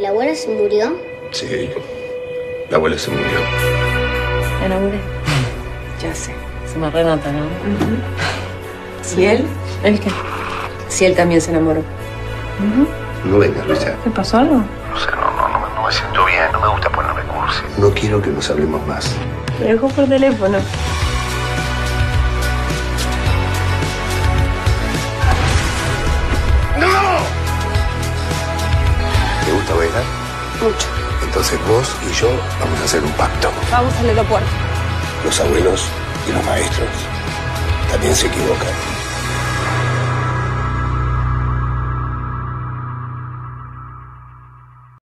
¿La abuela se murió? Sí, la abuela se murió. Me enamoré. Ya sé. Se me renota, ¿no? ¿Y él? ¿El qué? Si él también se enamoró. No vengas, Luisa. ¿Te pasó algo? No sé, no, no, no, no me siento bien. No me gusta ponerme cursi. No quiero que nos hablemos más. Me dejó por teléfono. Gusta bailar? Mucho. Entonces vos y yo vamos a hacer un pacto. Vamos al aeropuerto. Los abuelos y los maestros también se equivocan.